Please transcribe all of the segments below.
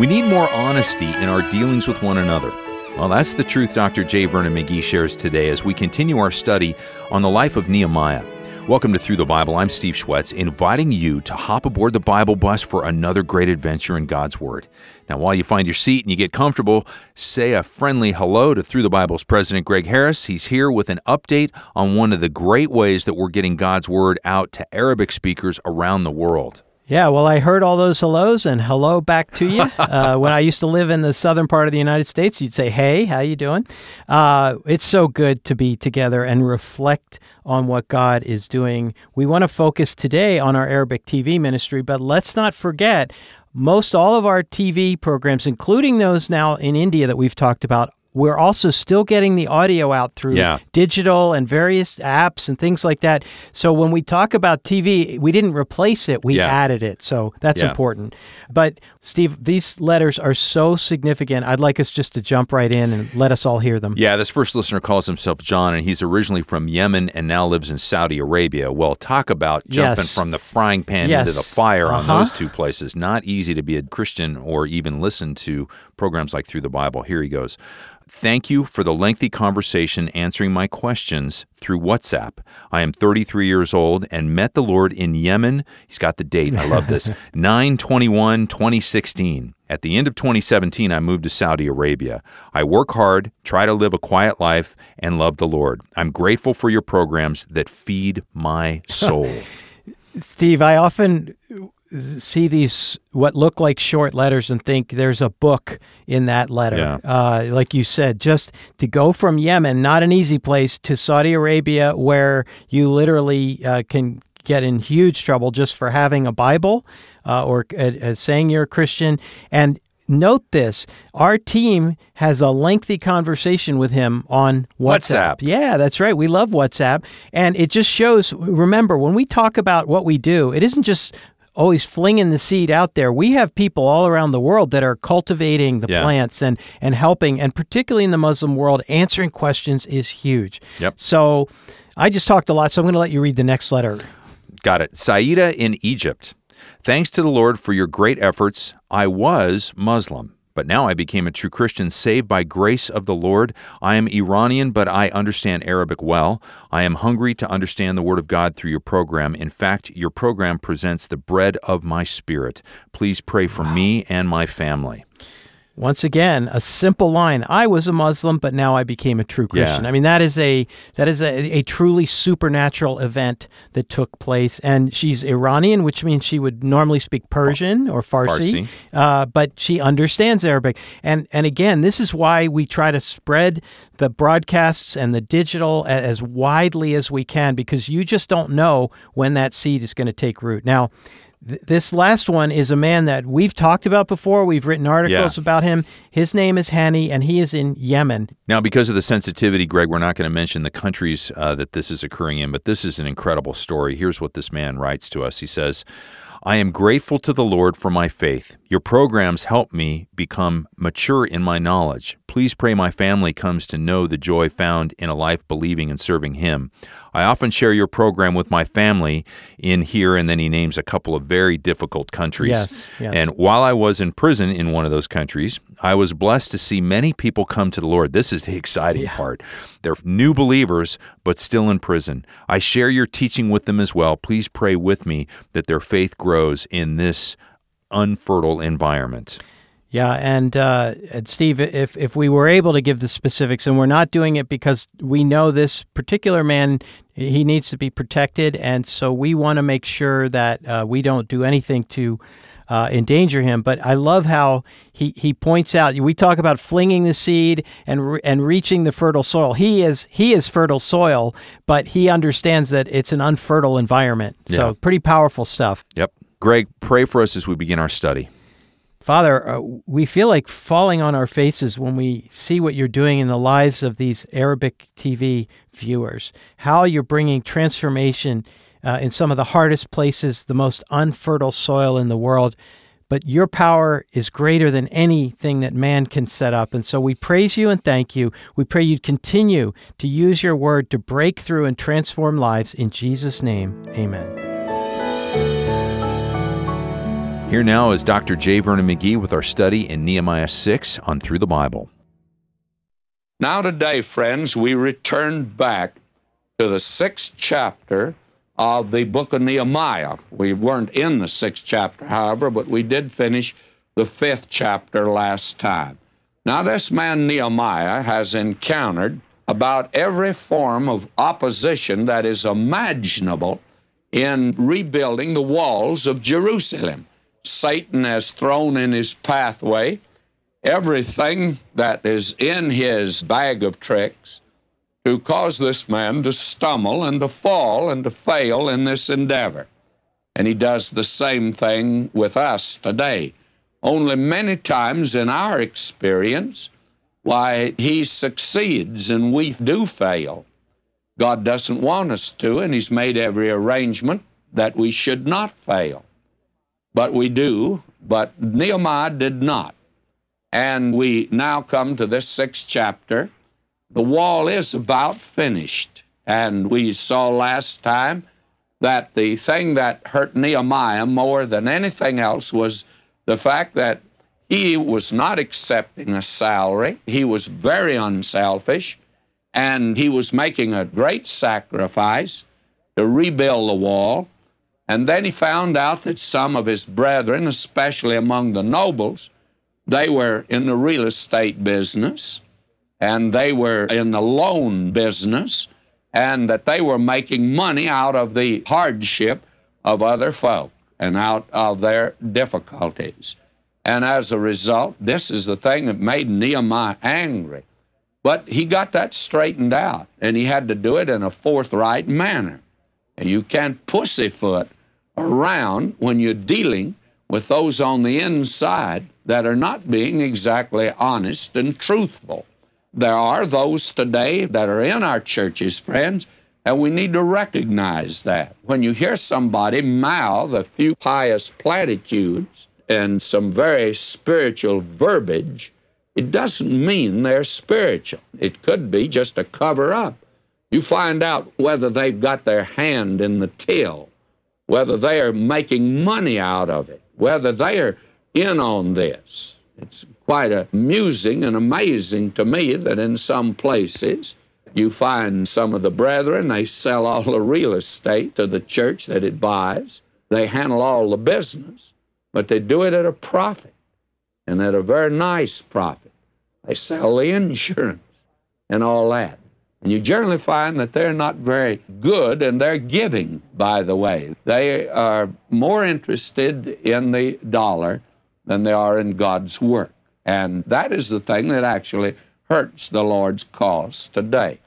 We need more honesty in our dealings with one another. Well, that's the truth Dr. J. Vernon McGee shares today as we continue our study on the life of Nehemiah. Welcome to Thru the Bible. I'm Steve Schwetz, inviting you to hop aboard the Bible bus for another great adventure in God's Word. Now, while you find your seat and you get comfortable, say a friendly hello to Thru the Bible's President Greg Harris. He's here with an update on one of the great ways that we're getting God's Word out to Arabic speakers around the world. Yeah, well, I heard all those hellos, and hello back to you. uh, when I used to live in the southern part of the United States, you'd say, "Hey, how you doing?" Uh, it's so good to be together and reflect on what God is doing. We want to focus today on our Arabic TV ministry, but let's not forget most all of our TV programs, including those now in India that we've talked about, we're also still getting the audio out through Yeah. digital and various apps and things like that. So when we talk about TV, we didn't replace it, we Yeah. added it. So that's Yeah. important. But Steve, these letters are so significant. I'd like us just to jump right in and let us all hear them. Yeah, this first listener calls himself John, and he's originally from Yemen and now lives in Saudi Arabia. Well, talk about jumping Yes. from the frying pan Yes. into the fire on Uh-huh. those two places. Not easy to be a Christian or even listen to programs like Thru the Bible. Here he goes. Thank you for the lengthy conversation answering my questions through WhatsApp. I am 33 years old and met the Lord in Yemen. He's got the date. I love this. 921 2016. At the end of 2017, I moved to Saudi Arabia. I work hard, try to live a quiet life, and love the Lord. I'm grateful for your programs that feed my soul. Steve, I often see these what look like short letters and think there's a book in that letter. Yeah. Uh, like you said, just to go from Yemen, not an easy place, to Saudi Arabia, where you literally uh, can get in huge trouble just for having a Bible uh, or uh, uh, saying you're a Christian. And note this our team has a lengthy conversation with him on WhatsApp. WhatsApp. Yeah, that's right. We love WhatsApp. And it just shows, remember, when we talk about what we do, it isn't just always flinging the seed out there. We have people all around the world that are cultivating the Yeah. plants and, and helping, and particularly in the Muslim world, answering questions is huge. Yep. So I just talked a lot, so I'm going to let you read the next letter. Got it. Saida in Egypt. Thanks to the Lord for your great efforts. I was Muslim, but now I became a true Christian, saved by grace of the Lord. I am Iranian, but I understand Arabic well. I am hungry to understand the Word of God through your program. In fact, your program presents the bread of my spirit. Please pray for me and my family. Once again, a simple line. I was a Muslim, but now I became a true Yeah. Christian. I mean, that is a that is a, a truly supernatural event that took place. And she's Iranian, which means she would normally speak Persian or Farsi. Farsi, Uh, but she understands Arabic. And and again, this is why we try to spread the broadcasts and the digital as widely as we can, because you just don't know when that seed is going to take root. Now. Th- This last one is a man that we've talked about before. We've written articles Yeah. about him. His name is Hani, and he is in Yemen. Now, because of the sensitivity, Greg, we're not going to mention the countries uh, that this is occurring in, but this is an incredible story. Here's what this man writes to us. He says, I am grateful to the Lord for my faith. Your programs help me become mature in my knowledge. Please pray my family comes to know the joy found in a life believing and serving Him. I often share your program with my family in here, and then he names a couple of very difficult countries. Yes, yes. And while I was in prison in one of those countries, I was blessed to see many people come to the Lord. This is the exciting part. They're new believers, but still in prison. I share your teaching with them as well. Please pray with me that their faith grows in this unfertile environment. Yeah, and, uh, and Steve, if if we were able to give the specifics, and we're not doing it because we know this particular man, he needs to be protected, and so we want to make sure that uh, we don't do anything to uh, endanger him. But I love how he he points out. We talk about flinging the seed and re- and reaching the fertile soil. He is he is fertile soil, but he understands that it's an unfertile environment. So Yeah. pretty powerful stuff. Yep. Greg, pray for us as we begin our study. Father, uh, we feel like falling on our faces when we see what you're doing in the lives of these Arabic TV viewers, how you're bringing transformation uh, in some of the hardest places, the most unfertile soil in the world. But your power is greater than anything that man can set up. And so we praise you and thank you. We pray you'd continue to use your word to break through and transform lives. In Jesus' name, amen. Here now is Dr. J. Vernon McGee with our study in Nehemiah 6 on Thru the Bible. Now, today, friends, we return back to the sixth chapter of the book of Nehemiah. We weren't in the sixth chapter, however, but we did finish the fifth chapter last time. Now, this man Nehemiah has encountered about every form of opposition that is imaginable in rebuilding the walls of Jerusalem. Satan has thrown in his pathway everything that is in his bag of tricks to cause this man to stumble and to fall and to fail in this endeavor. And he does the same thing with us today. Only many times in our experience, why, he succeeds and we do fail. God doesn't want us to, and he's made every arrangement that we should not fail. But we do, but Nehemiah did not. And we now come to this sixth chapter. The wall is about finished. And we saw last time that the thing that hurt Nehemiah more than anything else was the fact that he was not accepting a salary. He was very unselfish, and he was making a great sacrifice to rebuild the wall. And then he found out that some of his brethren, especially among the nobles, they were in the real estate business and they were in the loan business and that they were making money out of the hardship of other folk and out of their difficulties. And as a result, this is the thing that made Nehemiah angry. But he got that straightened out, and he had to do it in a forthright manner. And you can't pussyfoot around when you're dealing with those on the inside that are not being exactly honest and truthful. There are those today that are in our churches, friends, and we need to recognize that. When you hear somebody mouth a few pious platitudes and some very spiritual verbiage, it doesn't mean they're spiritual. It could be just a cover up. You find out whether they've got their hand in the till whether they are making money out of it, whether they are in on this. It's quite amusing and amazing to me that in some places you find some of the brethren, they sell all the real estate to the church that it buys. They handle all the business, but they do it at a profit and at a very nice profit. They sell the insurance and all that. And you generally find that they're not very good in their giving, by the way. They are more interested in the dollar than they are in God's work. And that is the thing that actually hurts the Lord's cause today.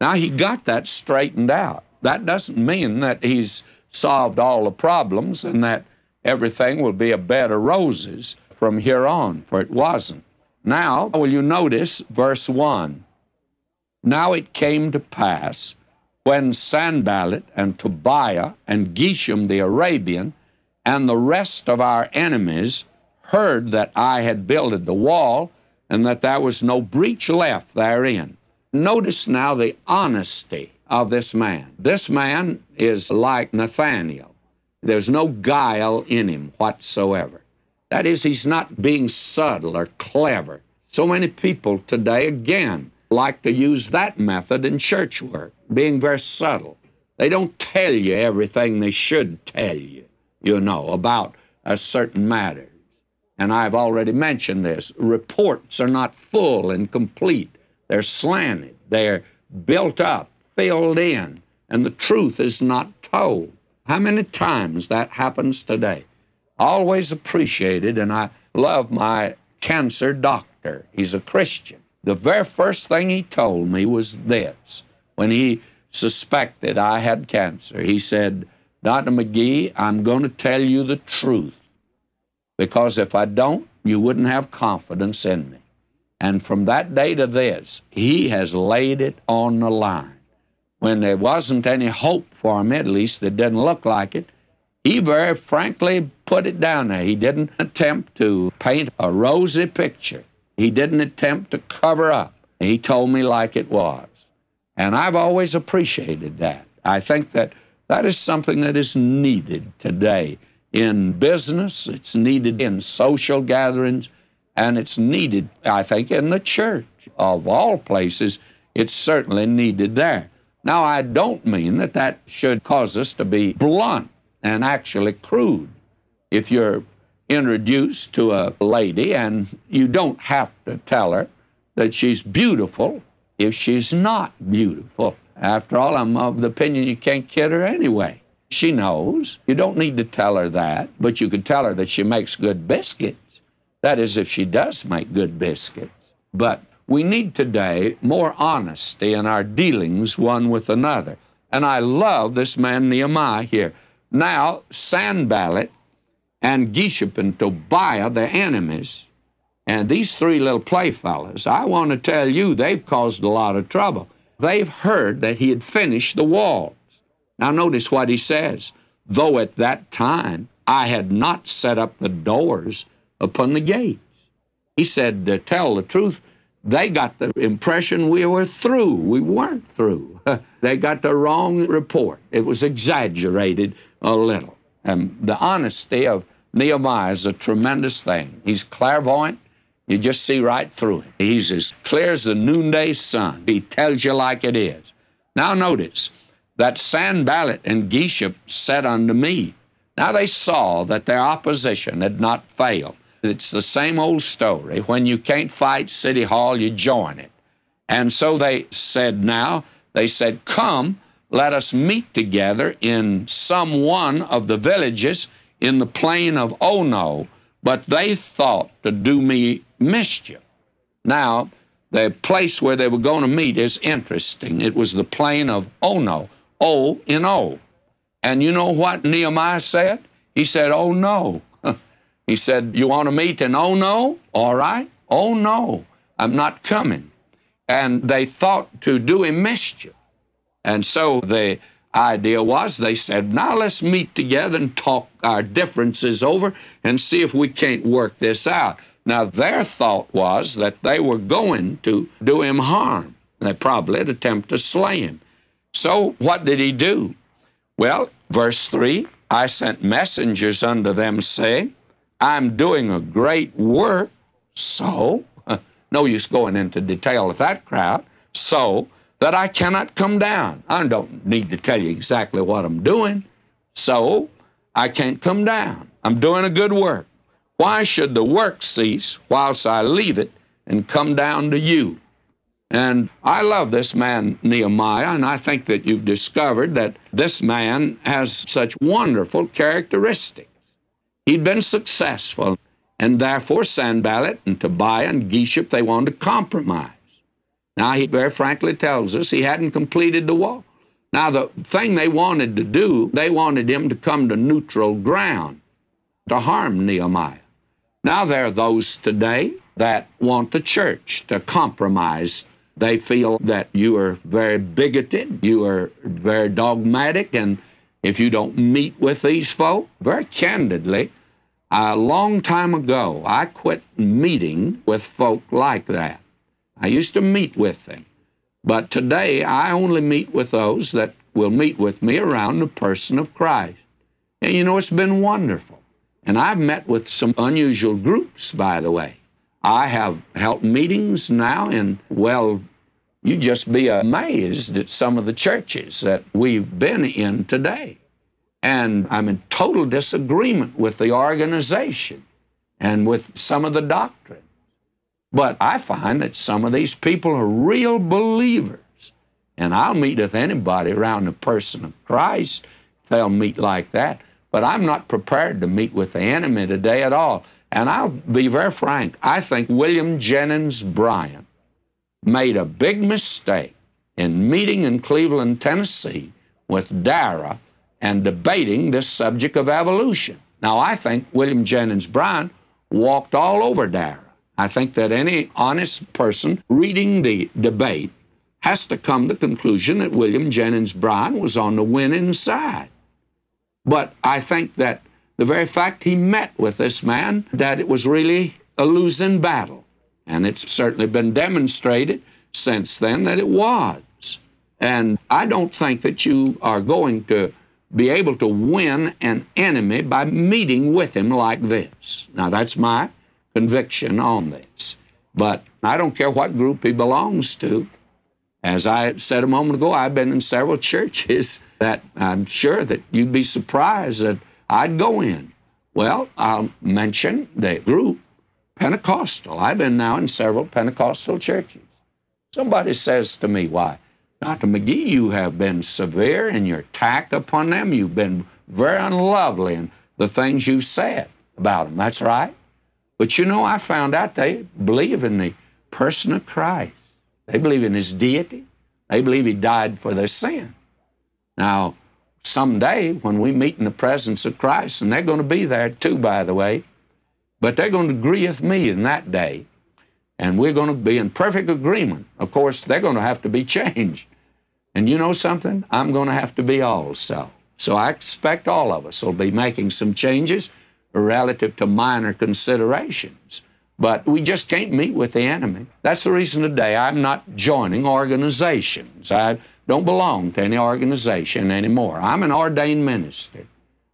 Now, he got that straightened out. That doesn't mean that he's solved all the problems and that everything will be a bed of roses from here on, for it wasn't. Now, will you notice verse 1? Now it came to pass when Sanballat and Tobiah and Geshem the Arabian and the rest of our enemies heard that I had builded the wall and that there was no breach left therein. Notice now the honesty of this man. This man is like Nathaniel. There's no guile in him whatsoever. That is, he's not being subtle or clever. So many people today, again, like to use that method in church work, being very subtle. They don't tell you everything they should tell you, you know, about a certain matter. And I've already mentioned this. Reports are not full and complete. They're slanted. They're built up, filled in, and the truth is not told. How many times that happens today? Always appreciated, and I love my cancer doctor. He's a Christian. The very first thing he told me was this when he suspected I had cancer. He said, Dr. McGee, I'm going to tell you the truth because if I don't, you wouldn't have confidence in me. And from that day to this, he has laid it on the line. When there wasn't any hope for me, at least it didn't look like it, he very frankly put it down there. He didn't attempt to paint a rosy picture. He didn't attempt to cover up. He told me like it was. And I've always appreciated that. I think that that is something that is needed today in business, it's needed in social gatherings, and it's needed, I think, in the church. Of all places, it's certainly needed there. Now, I don't mean that that should cause us to be blunt and actually crude. If you're introduced to a lady and you don't have to tell her that she's beautiful if she's not beautiful. After all, I'm of the opinion you can't kid her anyway. She knows. You don't need to tell her that, but you could tell her that she makes good biscuits. That is, if she does make good biscuits. But we need today more honesty in our dealings one with another. And I love this man Nehemiah here. Now, Sanballat and Geshem and Tobiah, their enemies, and these three little playfellows, I want to tell you, they've caused a lot of trouble. They've heard that he had finished the walls. Now, notice what he says. Though at that time I had not set up the doors upon the gates. He said, to tell the truth, they got the impression we were through. We weren't through. they got the wrong report. It was exaggerated a little. And the honesty of Nehemiah is a tremendous thing. He's clairvoyant. You just see right through him. He's as clear as the noonday sun. He tells you like it is. Now notice that Sanballat and Geshem said unto me. Now they saw that their opposition had not failed. It's the same old story. When you can't fight City Hall, you join it. And so they said, now, they said, Come, let us meet together in some one of the villages in the plain of oh, Ono. But they thought to do me mischief. Now, the place where they were going to meet is interesting. It was the plain of oh, Ono, O in O. And you know what Nehemiah said? He said, Oh no. He said, You want to meet? in oh no, all right. Oh no, I'm not coming. And they thought to do him mischief. And so the idea was they said, Now let's meet together and talk our differences over and see if we can't work this out. Now, their thought was that they were going to do him harm. They probably attempt to slay him. So, what did he do? Well, verse 3 I sent messengers unto them, saying, I'm doing a great work, so, no use going into detail with that crowd, so that I cannot come down. I don't need to tell you exactly what I'm doing, so I can't come down. I'm doing a good work. Why should the work cease whilst I leave it and come down to you? And I love this man, Nehemiah, and I think that you've discovered that this man has such wonderful characteristics. He'd been successful, and therefore Sanballat and Tobiah and Geshem, they wanted to compromise. Now, he very frankly tells us he hadn't completed the wall. Now, the thing they wanted to do, they wanted him to come to neutral ground to harm Nehemiah. Now, there are those today that want the church to compromise. They feel that you are very bigoted, you are very dogmatic, and if you don't meet with these folk, very candidly, a long time ago, I quit meeting with folk like that. I used to meet with them. But today, I only meet with those that will meet with me around the person of Christ. And you know, it's been wonderful. And I've met with some unusual groups, by the way. I have held meetings now in, well, you just be amazed at some of the churches that we've been in today. And I'm in total disagreement with the organization and with some of the doctrine. But I find that some of these people are real believers. And I'll meet with anybody around the person of Christ. They'll meet like that. But I'm not prepared to meet with the enemy today at all. And I'll be very frank. I think William Jennings Bryan made a big mistake in meeting in Cleveland, Tennessee with Darrow and debating this subject of evolution. Now, I think William Jennings Bryan walked all over Darrow. I think that any honest person reading the debate has to come to the conclusion that William Jennings Bryan was on the winning side. But I think that the very fact he met with this man, that it was really a losing battle. And it's certainly been demonstrated since then that it was. And I don't think that you are going to be able to win an enemy by meeting with him like this. Now, that's my conviction on this. But I don't care what group he belongs to. As I said a moment ago, I've been in several churches that I'm sure that you'd be surprised that I'd go in. Well, I'll mention the group Pentecostal. I've been now in several Pentecostal churches. Somebody says to me, Why, Dr. McGee, you have been severe in your attack upon them. You've been very unlovely in the things you've said about them. That's right. But you know, I found out they believe in the person of Christ. They believe in his deity. They believe he died for their sin. Now, someday when we meet in the presence of Christ, and they're going to be there too, by the way, but they're going to agree with me in that day, and we're going to be in perfect agreement. Of course, they're going to have to be changed. And you know something? I'm going to have to be also. So I expect all of us will be making some changes relative to minor considerations. But we just can't meet with the enemy. That's the reason today I'm not joining organizations. I don't belong to any organization anymore. I'm an ordained minister,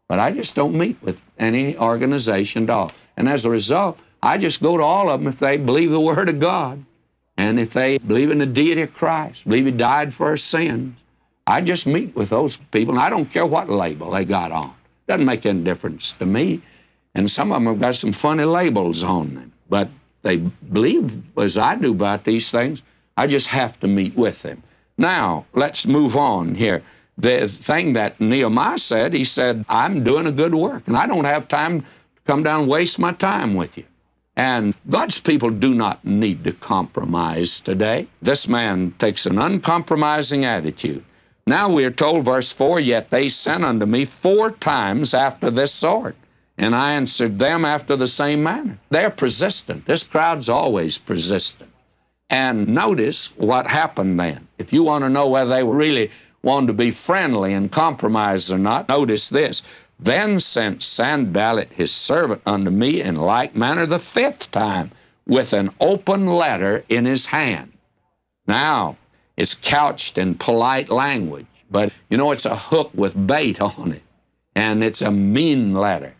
but I just don't meet with any organization at all. And as a result, I just go to all of them if they believe the Word of God and if they believe in the deity of Christ, believe He died for our sins. I just meet with those people, and I don't care what label they got on. Doesn't make any difference to me. And some of them have got some funny labels on them, but they believe as I do about these things. I just have to meet with them. Now, let's move on here. The thing that Nehemiah said, he said, I'm doing a good work, and I don't have time to come down and waste my time with you. And God's people do not need to compromise today. This man takes an uncompromising attitude. Now we are told, verse 4 Yet they sent unto me four times after this sort, and I answered them after the same manner. They're persistent. This crowd's always persistent. And notice what happened then. If you want to know whether they really wanted to be friendly and compromise or not, notice this. Then sent Sanballat his servant unto me in like manner the fifth time, with an open letter in his hand. Now, it's couched in polite language, but you know, it's a hook with bait on it, and it's a mean letter,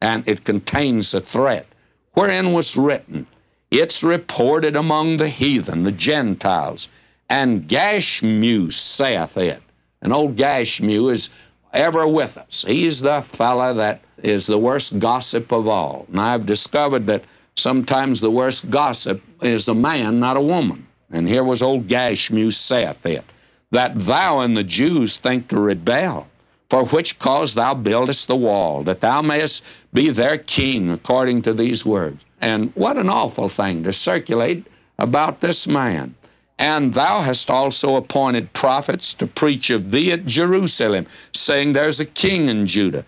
and it contains a threat, wherein was written, it's reported among the heathen, the Gentiles, and Gashmu saith it. And old Gashmu is ever with us. He's the fellow that is the worst gossip of all. And I've discovered that sometimes the worst gossip is a man, not a woman. And here was old Gashmu saith it, that thou and the Jews think to rebel, for which cause thou buildest the wall, that thou mayest be their king, according to these words. And what an awful thing to circulate about this man. And thou hast also appointed prophets to preach of thee at Jerusalem, saying, There's a king in Judah.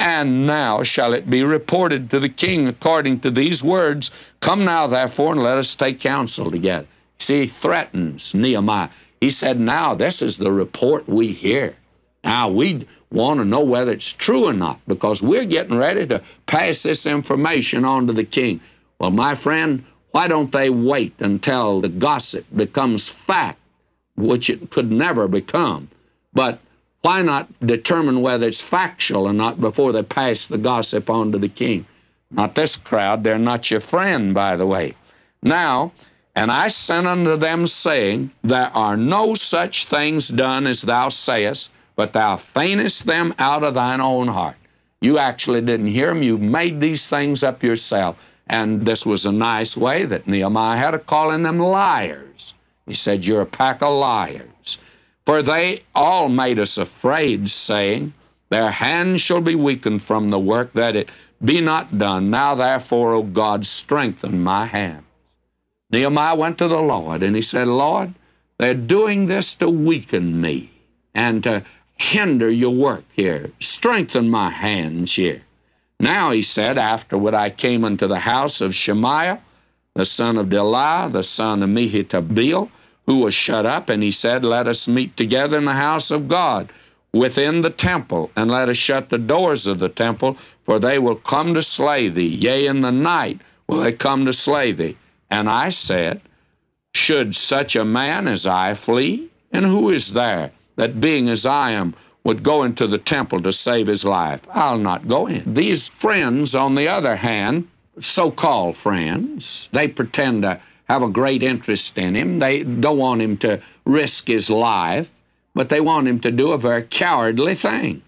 And now shall it be reported to the king according to these words Come now, therefore, and let us take counsel together. See, he threatens Nehemiah. He said, Now this is the report we hear. Now we want to know whether it's true or not because we're getting ready to pass this information on to the king. Well, my friend, why don't they wait until the gossip becomes fact, which it could never become? But why not determine whether it's factual or not before they pass the gossip on to the king? Not this crowd, they're not your friend, by the way. Now, and I sent unto them, saying, There are no such things done as thou sayest, but thou feignest them out of thine own heart. You actually didn't hear them, you made these things up yourself. And this was a nice way that Nehemiah had of calling them liars. He said, You're a pack of liars. For they all made us afraid, saying, Their hands shall be weakened from the work, that it be not done. Now therefore, O God, strengthen my hands. Nehemiah went to the Lord and he said, Lord, they're doing this to weaken me and to hinder your work here. Strengthen my hands here. Now, he said, afterward I came unto the house of Shemaiah, the son of Delaiah, the son of Mehetabeel, who was shut up, and he said, Let us meet together in the house of God within the temple, and let us shut the doors of the temple, for they will come to slay thee. Yea, in the night will they come to slay thee. And I said, Should such a man as I flee? And who is there that being as I am would go into the temple to save his life. I'll not go in. These friends, on the other hand, so called friends, they pretend to have a great interest in him. They don't want him to risk his life, but they want him to do a very cowardly thing.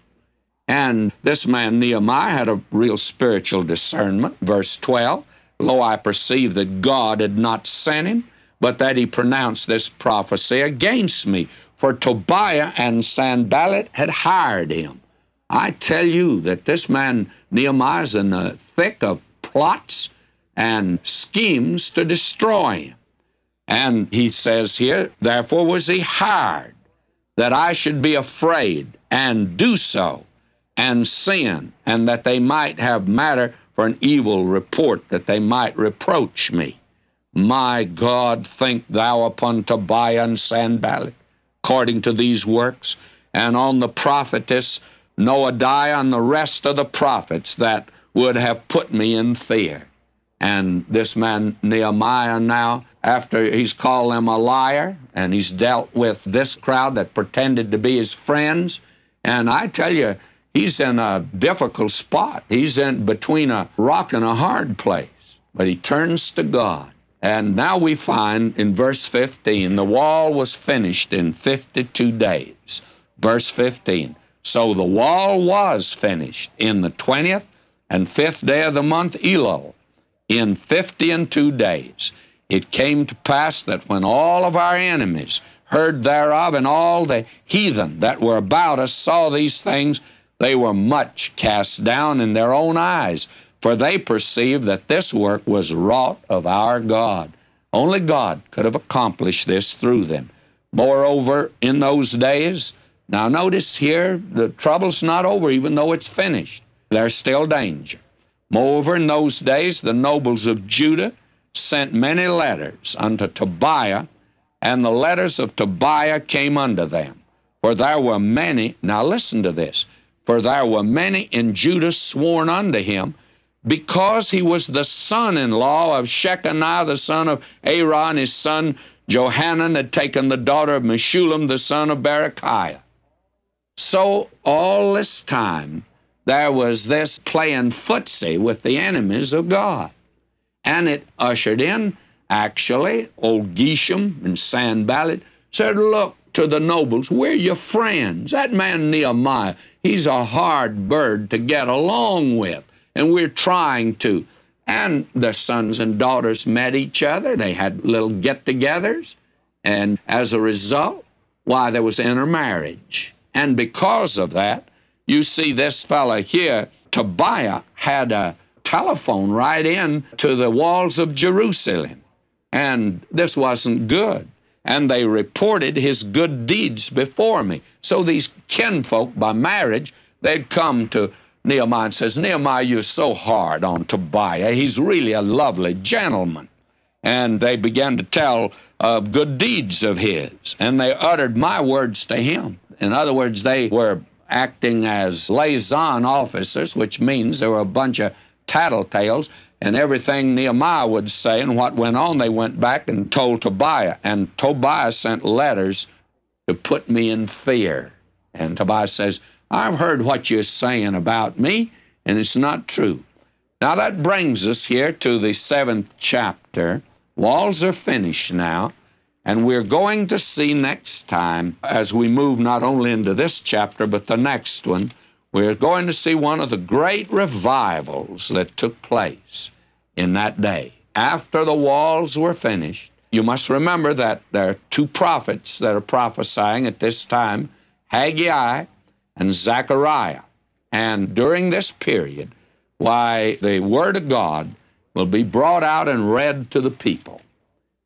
And this man, Nehemiah, had a real spiritual discernment. Verse 12 Lo, I perceive that God had not sent him, but that he pronounced this prophecy against me. For Tobiah and Sanballat had hired him. I tell you that this man Nehemiah is in the thick of plots and schemes to destroy him. And he says here, therefore was he hired, that I should be afraid and do so and sin, and that they might have matter for an evil report, that they might reproach me. My God, think thou upon Tobiah and Sanballat, according to these works, and on the prophetess Noadiah and the rest of the prophets that would have put me in fear. And this man Nehemiah now, after he's called them a liar, and he's dealt with this crowd that pretended to be his friends, and I tell you, he's in a difficult spot. He's in between a rock and a hard place. But he turns to God. And now we find in verse 15, the wall was finished in 52 days. Verse 15. So the wall was finished in the 20th and fifth day of the month Elul, in fifty and two days. It came to pass that when all of our enemies heard thereof, and all the heathen that were about us saw these things, they were much cast down in their own eyes, for they perceived that this work was wrought of our God. Only God could have accomplished this through them. Moreover, in those days, now notice here, the trouble's not over, even though it's finished. There's still danger. Moreover, in those days, the nobles of Judah sent many letters unto Tobiah, and the letters of Tobiah came unto them. For there were many, now listen to this, for there were many in Judah sworn unto him, because he was the son in law of Shechaniah, the son of Arah, his son Johanan had taken the daughter of Meshullam, the son of Berechiah. So all this time, there was this playing footsie with the enemies of God. And it ushered in, actually, old Geshem and Sanballat said, Look to the nobles, we're your friends. That man Nehemiah, he's a hard bird to get along with, and we're trying to. And the sons and daughters met each other. They had little get togethers. And as a result, why, there was intermarriage. And because of that, you see, this fella here, Tobiah, had a telephone right in to the walls of Jerusalem. And this wasn't good. And they reported his good deeds before me. So these kinfolk by marriage, they'd come to Nehemiah says, Nehemiah, you're so hard on Tobiah. He's really a lovely gentleman. And they began to tell uh, good deeds of his. And they uttered my words to him. In other words, they were acting as liaison officers, which means there were a bunch of tattletales, and everything Nehemiah would say and what went on, they went back and told Tobiah. And Tobiah sent letters to put me in fear. And Tobiah says, I've heard what you're saying about me, and it's not true. Now that brings us here to the seventh chapter. Walls are finished now. And we're going to see next time, as we move not only into this chapter, but the next one, we're going to see one of the great revivals that took place in that day. After the walls were finished, you must remember that there are two prophets that are prophesying at this time Haggai and Zechariah. And during this period, why, the Word of God will be brought out and read to the people.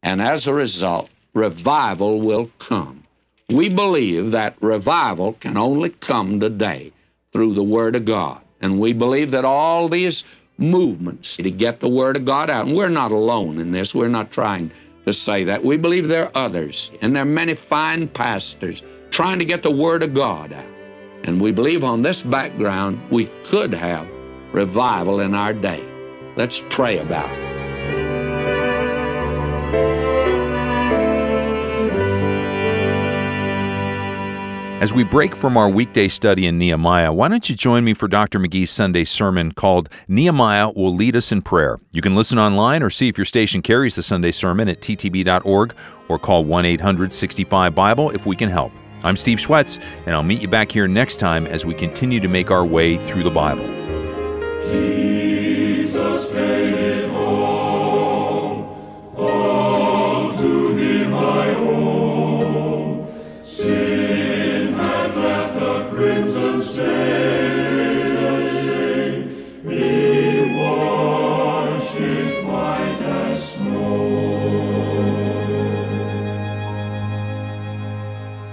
And as a result, revival will come. We believe that revival can only come today through the Word of God. And we believe that all these movements to get the Word of God out, and we're not alone in this, we're not trying to say that. We believe there are others, and there are many fine pastors trying to get the Word of God out. And we believe on this background we could have revival in our day. Let's pray about it. As we break from our weekday study in Nehemiah, why don't you join me for Dr. McGee's Sunday sermon called Nehemiah Will Lead Us in Prayer? You can listen online or see if your station carries the Sunday sermon at ttb.org or call 1 800 65 Bible if we can help. I'm Steve Schwetz, and I'll meet you back here next time as we continue to make our way through the Bible.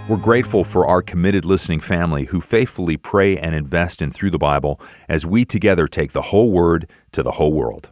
We're grateful for our committed listening family who faithfully pray and invest in Thru the Bible as we together take the whole Word to the whole world.